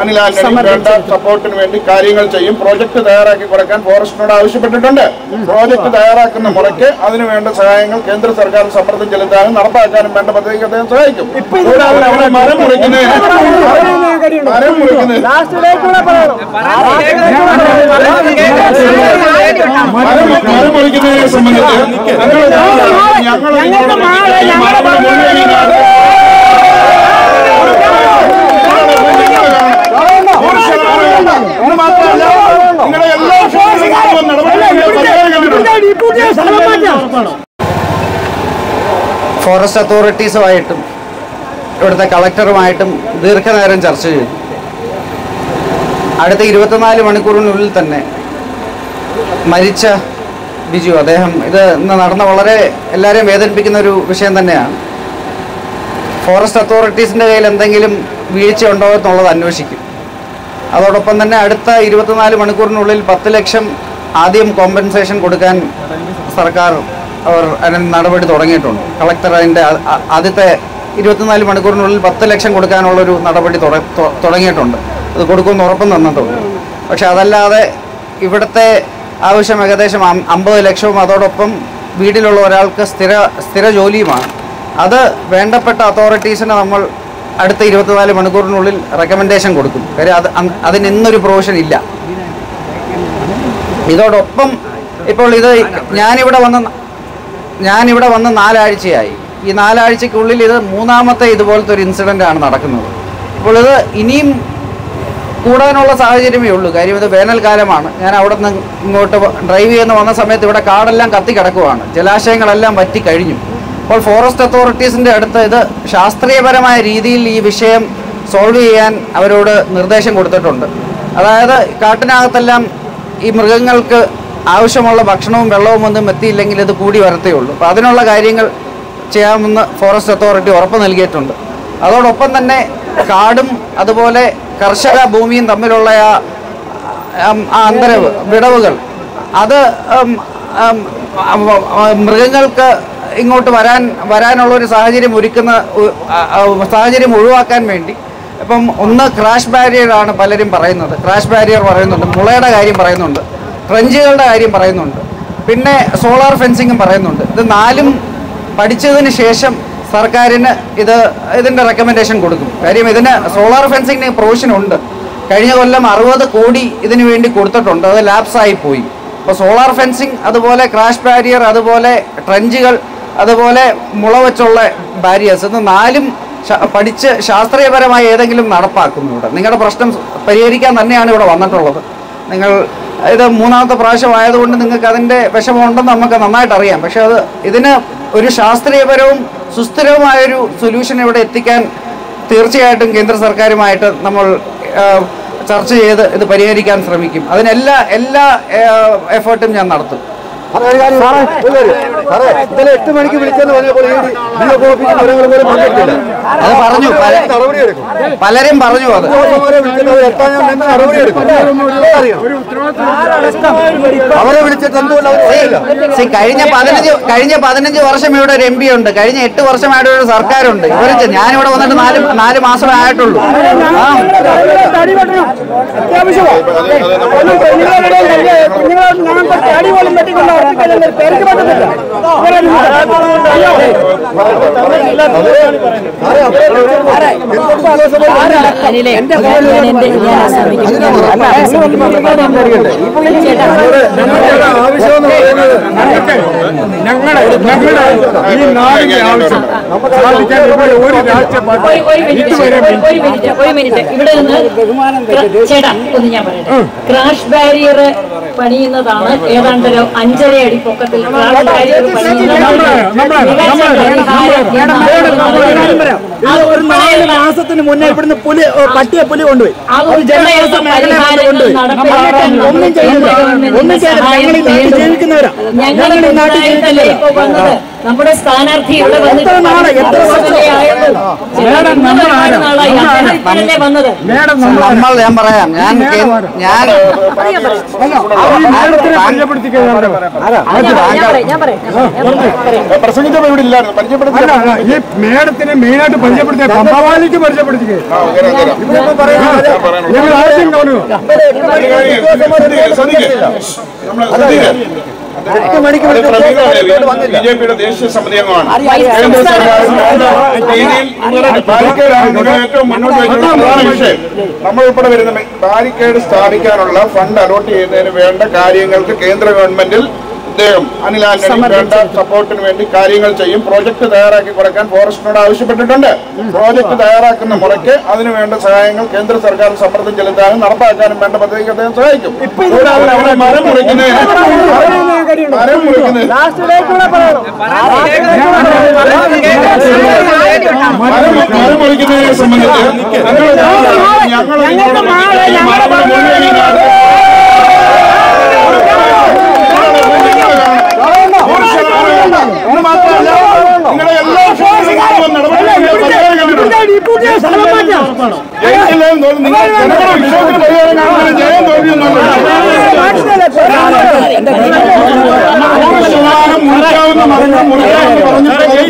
അനിൽ ആന്റണി വേണ്ട സപ്പോർട്ടിന് വേണ്ടി കാര്യങ്ങൾ ചെയ്യും. പ്രോജക്ട് തയ്യാറാക്കി കൊടുക്കാൻ ഫോറസ്റ്റിനോട് ആവശ്യപ്പെട്ടിട്ടുണ്ട്. പ്രോജക്ട് തയ്യാറാക്കുന്ന മുറയ്ക്ക് അതിനുവേണ്ട സഹായങ്ങൾ കേന്ദ്ര സർക്കാർ സമ്മർദ്ദം ചെലുത്താനും നടപ്പാക്കാനും വേണ്ട പദ്ധതിക്ക് അദ്ദേഹം സഹായിക്കും. കൂടാതെ അവിടെ മരം മുറിക്കുന്നതിന് മരം മുറിക്കുന്നതിന് മരം മരം മുറിക്കുന്നതിനെ സംബന്ധിച്ച് ഞങ്ങൾ മരം മുഴുവൻ ഇത് മാത്രമല്ല നിങ്ങളുടെ എല്ലാ വിഷയങ്ങളിലും നടപടികൾ ഫോറസ്റ്റ് അതോറിറ്റീസുമായിട്ടും ഇവിടുത്തെ കളക്ടറുമായിട്ടും ദീർഘനേരം ചർച്ച ചെയ്തു. അടുത്ത ഇരുപത്തിനാല് മണിക്കൂറിനുള്ളിൽ തന്നെ മരിച്ച ബിജു അദ്ദേഹം ഇത് ഇന്ന് നടന്ന വളരെ എല്ലാവരെയും വേദനിപ്പിക്കുന്ന ഒരു വിഷയം തന്നെയാണ്. ഫോറസ്റ്റ് അതോറിറ്റീസിന്റെ കയ്യിൽ എന്തെങ്കിലും വീഴ്ച ഉണ്ടോ എന്നുള്ളത് അന്വേഷിക്കും. അതോടൊപ്പം തന്നെ അടുത്ത ഇരുപത്തിനാല് മണിക്കൂറിനുള്ളിൽ പത്ത് ലക്ഷം ആദ്യം കോമ്പൻസേഷൻ കൊടുക്കാൻ സർക്കാർ അവർ നടപടി തുടങ്ങിയിട്ടുണ്ട്. കളക്ടർ അതിന്റെ ആദ്യത്തെ ഇരുപത്തിനാല് മണിക്കൂറിനുള്ളിൽ പത്ത് ലക്ഷം കൊടുക്കാനുള്ളൊരു നടപടി തുടങ്ങിയിട്ടുണ്ട്. അത് കൊടുക്കുമെന്ന് ഉറപ്പും തന്നിട്ടുണ്ട്. പക്ഷെ അതല്ലാതെ ഇവിടുത്തെ ആവശ്യം ഏകദേശം അമ്പത് ലക്ഷവും അതോടൊപ്പം വീട്ടിലുള്ള ഒരാൾക്ക് സ്ഥിര സ്ഥിര ജോലിയുമാണ്. അത് വേണ്ടപ്പെട്ട അതോറിറ്റീസിന് നമ്മൾ അടുത്ത ഇരുപത്തിനാല് മണിക്കൂറിനുള്ളിൽ റെക്കമെൻഡേഷൻ കൊടുക്കും. കാര്യം അത് അതിന് ഇന്നൊരു പ്രൊവിഷൻ ഇല്ല. ഇതോടൊപ്പം ഇപ്പോൾ ഇത് ഞാനിവിടെ വന്ന് ഞാനിവിടെ വന്ന് നാലാഴ്ചയായി. ഈ നാലാഴ്ചക്കുള്ളിൽ ഇത് മൂന്നാമത്തെ ഇതുപോലത്തെ ഒരു ഇൻസിഡന്റ് ആണ് നടക്കുന്നത്. അപ്പോൾ ഇത് ഇനിയും കൂടാനുള്ള സാഹചര്യമേ ഉള്ളൂ. കാര്യം ഇത് വേനൽക്കാലമാണ്. ഞാൻ അവിടെ നിന്ന് ഇങ്ങോട്ട് ഡ്രൈവ് ചെയ്യുന്ന വന്ന സമയത്ത് ഇവിടെ കാടെല്ലാം കത്തി കിടക്കുവാണ്. ജലാശയങ്ങളെല്ലാം വറ്റി കഴിഞ്ഞു. അപ്പോൾ ഫോറസ്റ്റ് അതോറിറ്റീസിന്റെ അടുത്ത് ഇത് ശാസ്ത്രീയപരമായ രീതിയിൽ ഈ വിഷയം സോൾവ് ചെയ്യാൻ അവരോട് നിർദ്ദേശം കൊടുത്തിട്ടുണ്ട്. അതായത് കാട്ടിനകത്തെല്ലാം ഈ മൃഗങ്ങൾക്ക് ആവശ്യമുള്ള ഭക്ഷണവും വെള്ളവും ഒന്നും എത്തിയില്ലെങ്കിൽ അത് കൂടി വരത്തേ ഉള്ളൂ. അപ്പോൾ അതിനുള്ള കാര്യങ്ങൾ ചെയ്യാമെന്ന് ഫോറസ്റ്റ് അതോറിറ്റി ഉറപ്പ് നൽകിയിട്ടുണ്ട്. അതോടൊപ്പം തന്നെ കാടും അതുപോലെ കർഷക ഭൂമിയും തമ്മിലുള്ള ആ അന്തരവ് വിടവുകൾ. അത് മൃഗങ്ങൾക്ക് ഇങ്ങോട്ട് വരാൻ വരാനുള്ള ഒരു സാഹചര്യം ഒരുക്കുന്ന സാഹചര്യം ഒഴിവാക്കാൻ വേണ്ടി ഇപ്പം ഒന്ന് ക്രാഷ് ബാരിയർ ആണ് പലരും പറയുന്നത്. ക്രാഷ് ബാരിയർ പറയുന്നുണ്ട് മുളയുടെ കാര്യം പറയുന്നുണ്ട്. ട്രഞ്ചുകളുടെ കാര്യം പറയുന്നുണ്ട്. പിന്നെ സോളാർ ഫെൻസിങ്ങും പറയുന്നുണ്ട്. ഇത് നാലും പഠിച്ചതിന് ശേഷം സർക്കാരിന് ഇത് ഇതിന്റെ റെക്കമെൻഡേഷൻ കൊടുക്കും. കാര്യം ഇതിന് സോളാർ ഫെൻസിങ്ങിന് പ്രൊവിഷൻ ഉണ്ട്. കഴിഞ്ഞ കൊല്ലം അറുപത് കോടി ഇതിനു വേണ്ടി കൊടുത്തിട്ടുണ്ട്. അത് ലാപ്സായി പോയി അപ്പോൾ സോളാർ ഫെൻസിങ് അതുപോലെ ക്രാഷ് ബാരിയർ അതുപോലെ ട്രഞ്ചുകൾ അതുപോലെ മുള വെച്ചുള്ള ബാരിയേഴ്സ് ഇത് നാലും പഠിച്ച് ശാസ്ത്രീയപരമായി ഏതെങ്കിലും നടപ്പാക്കുന്നു ഇവിടെ നിങ്ങളുടെ പ്രശ്നം പരിഹരിക്കാൻ തന്നെയാണ് ഇവിടെ വന്നിട്ടുള്ളത്. നിങ്ങൾ ഇത് മൂന്നാമത്തെ പ്രാവശ്യം ആയതുകൊണ്ട് നിങ്ങൾക്ക് അതിന്റെ വിഷമമുണ്ടെന്ന് നമുക്ക് നന്നായിട്ട് അറിയാം. പക്ഷേ അത് ഇതിന് ഒരു ശാസ്ത്രീയപരവും സുസ്ഥിരവുമായൊരു സൊല്യൂഷൻ ഇവിടെ എത്തിക്കാൻ തീർച്ചയായിട്ടും കേന്ദ്ര സർക്കാരുമായിട്ട് നമ്മൾ ചർച്ച ചെയ്ത് ഇത് പരിഹരിക്കാൻ ശ്രമിക്കും. അതിനെല്ലാ എല്ലാ എഫേർട്ടും ഞാൻ നടത്തും. ഇന്നലെ എട്ട് മണിക്ക് വിളിച്ചെന്ന് പറഞ്ഞപ്പോൾ ഈ ഡിഒ ഓഫീസിൽ ഒരാൾ പോലും പങ്കെടുത്തില്ല അത് പറഞ്ഞു നടപടിയെടുക്കും. പലരും പറഞ്ഞു അത്. അവരെ വിളിച്ചിട്ട് എന്തുകൊണ്ട് സി, കഴിഞ്ഞ പതിനഞ്ച് കഴിഞ്ഞ പതിനഞ്ച് വർഷം ഇവിടെ ഒരു എം പി ഉണ്ട്. കഴിഞ്ഞ എട്ട് വർഷമായിട്ട് ഒരു സർക്കാരുണ്ട്. ഇവർ ഞാനിവിടെ വന്നിട്ട് നാല് നാല് മാസമേ ആയിട്ടുള്ളൂ. ആ ഞങ്ങൾക്ക് ഞാൻ പോലും പറയുന്നത് ഞങ്ങളുടെ ഞങ്ങളുടെ ഈ നാടിന്റെ ആവശ്യം സാധിക്കാൻ ഇവിടെ ഒരു രാഷ്ട്രീയ പാർട്ടി ഇതുവരെ ചേട്ടാ ഒന്ന് ഞാൻ പറയട്ടെ ക്രാഷ് ബാരിയർ പണിയുന്നതാണ്. ഏതാണ്ട് ഒരു അഞ്ചര അടി പൊക്കത്തിൽ ഒരു നാല് മാസത്തിന് മുന്നേ ഇവിടുന്ന് പുലി പട്ടിയെ പുലി കൊണ്ടുപോയി. ഒന്നും ചെയ്യുന്നില്ല ഒന്നും ചെയ്തില്ല. ഞങ്ങൾ ഈ നാട്ടിൽ ജീവിക്കുന്നവരാ. നമ്മുടെ സ്ഥാനാർത്ഥി ഇവിടെ വന്നിട്ട് വന്നത്? മേഡം നമ്മൾ ഞാൻ പറയാം. ഞാൻ ഞാൻ. പ്രസംഗിച്ചപ്പോ ഇവിടെ ഇല്ലായിരുന്നു. പരിചയപ്പെടുത്തി ഈ മേഡത്തിനെ മെയിനായിട്ട് പരിചയപ്പെടുത്തിയ പമ്പവാലിക്ക് പരിചയപ്പെടുത്തിക്കേ. ഞങ്ങൾ ആദ്യം കാണുക ബി ജെ പിയുടെ ദേശീയ സമിതി അംഗമാണ് കേന്ദ്ര ഏറ്റവും മുന്നോട്ട് വെച്ചിട്ടുള്ള പ്രധാന വിഷയം നമ്മൾ വരുന്ന ബാരിക്കേഡ് സ്ഥാപിക്കാനുള്ള ഫണ്ട് അലോട്ട് ചെയ്യുന്നതിന് വേണ്ട കാര്യങ്ങൾക്ക് കേന്ദ്ര ഗവൺമെന്റിൽ അദ്ദേഹം അനിൽ ആന്റണി വേണ്ട സപ്പോർട്ടിന് വേണ്ടി കാര്യങ്ങൾ ചെയ്യും. പ്രോജക്ട് തയ്യാറാക്കി കൊടുക്കാൻ ഫോറസ്റ്റിനോട് ആവശ്യപ്പെട്ടിട്ടുണ്ട്. പ്രോജക്ട് തയ്യാറാക്കുന്ന മുറയ്ക്ക് അതിന് വേണ്ട സഹായങ്ങൾ കേന്ദ്ര സർക്കാർ സമ്മർദ്ദം ചെലുത്താനും നടപ്പാക്കാനും വേണ്ട പദ്ധതിക്ക് അദ്ദേഹം സഹായിക്കും കൂടാതെ അവിടെ മരം മുറിക്കുന്നതിന് മരം മുറിക്കുന്നതിന് മരം മരം മുറിക്കുന്നതിനെ സംബന്ധിച്ച് മാത്രമല്ല നിങ്ങളുടെ എല്ലാ നടപടികളും നിങ്ങൾ ജനങ്ങളുടെ വിഷയത്തിന് പരിഹാരം കാണുന്നത് ജയം തോന്നിയെന്നുള്ളത് മുറിക്കാവുന്ന മരങ്ങൾ മുറിക്കാമെന്ന് പറഞ്ഞിട്ട്